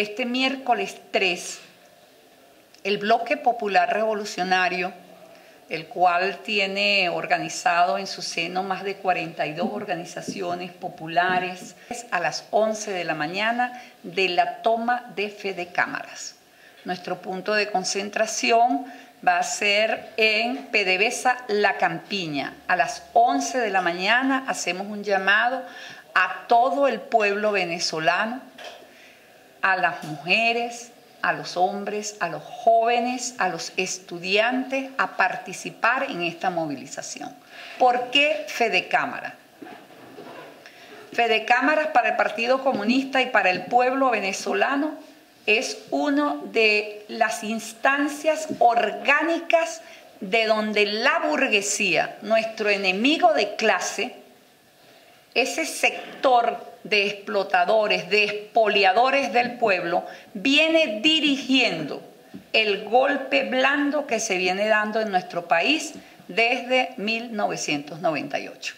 este miércoles 3, el Bloque Popular Revolucionario, el cual tiene organizado en su seno más de 42 organizaciones populares, a las 11 de la mañana de la toma de fe de cámaras. Nuestro punto de concentración va a ser en PDVSA La Campiña. A las 11 de la mañana hacemos un llamado a todo el pueblo venezolano, a las mujeres, a los hombres, a los jóvenes, a los estudiantes a participar en esta movilización. ¿Por qué Fede Cámara? Fede Cámaras para el Partido Comunista y para el pueblo venezolano es una de las instancias orgánicas de donde la burguesía, nuestro enemigo de clase, ese sector de explotadores, de expoliadores del pueblo, viene dirigiendo el golpe blando que se viene dando en nuestro país desde 1998.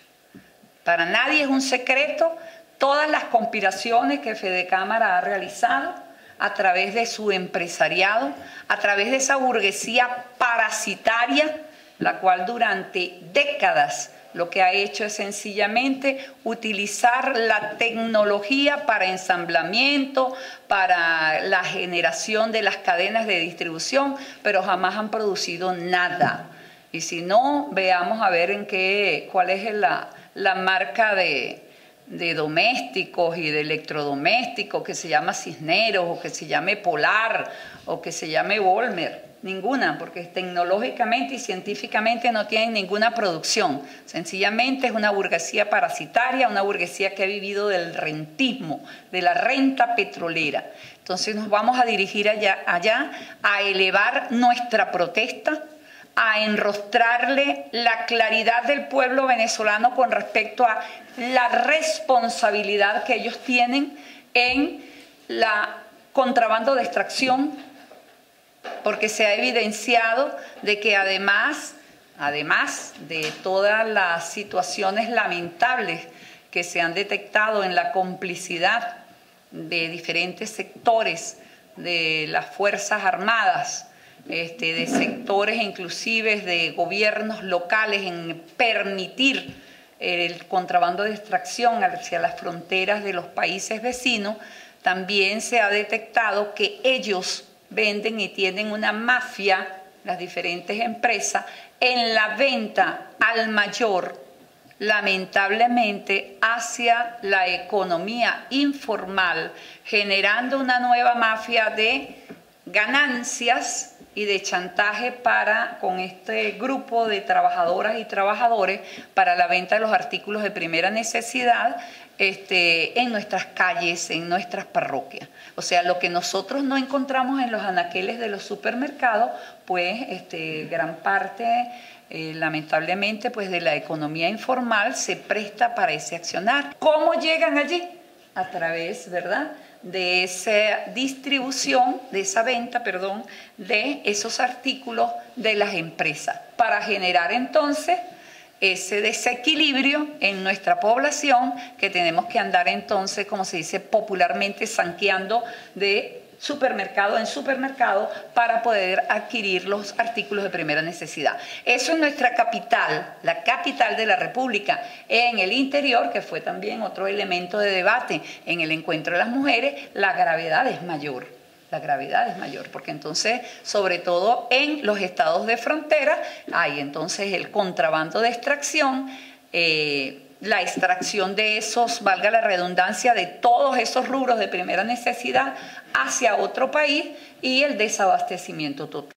Para nadie es un secreto todas las conspiraciones que Fede Cámara ha realizado a través de su empresariado, a través de esa burguesía parasitaria, la cual durante décadas lo que ha hecho es sencillamente utilizar la tecnología para ensamblamiento, para la generación de las cadenas de distribución, pero jamás han producido nada. Y si no, veamos a ver en qué, cuál es la, la marca de, de domésticos y de electrodomésticos que se llama Cisneros o que se llame Polar o que se llame Volmer. Ninguna, porque tecnológicamente y científicamente no tienen ninguna producción. Sencillamente es una burguesía parasitaria, una burguesía que ha vivido del rentismo, de la renta petrolera. Entonces nos vamos a dirigir allá, allá a elevar nuestra protesta a enrostrarle la claridad del pueblo venezolano con respecto a la responsabilidad que ellos tienen en la contrabando de extracción, porque se ha evidenciado de que además, además de todas las situaciones lamentables que se han detectado en la complicidad de diferentes sectores de las Fuerzas Armadas, este, de sectores inclusive de gobiernos locales en permitir el contrabando de extracción hacia las fronteras de los países vecinos, también se ha detectado que ellos venden y tienen una mafia, las diferentes empresas, en la venta al mayor, lamentablemente, hacia la economía informal, generando una nueva mafia de ganancias y de chantaje para con este grupo de trabajadoras y trabajadores para la venta de los artículos de primera necesidad este, en nuestras calles, en nuestras parroquias. O sea, lo que nosotros no encontramos en los anaqueles de los supermercados, pues este, gran parte, eh, lamentablemente, pues de la economía informal se presta para ese accionar. ¿Cómo llegan allí? A través, ¿verdad? de esa distribución, de esa venta, perdón, de esos artículos de las empresas, para generar entonces ese desequilibrio en nuestra población que tenemos que andar entonces, como se dice popularmente, sanqueando de supermercado en supermercado para poder adquirir los artículos de primera necesidad. Eso es nuestra capital, la capital de la República. En el interior, que fue también otro elemento de debate en el encuentro de las mujeres, la gravedad es mayor. La gravedad es mayor, porque entonces, sobre todo en los estados de frontera, hay entonces el contrabando de extracción. Eh, la extracción de esos, valga la redundancia, de todos esos rubros de primera necesidad hacia otro país y el desabastecimiento total.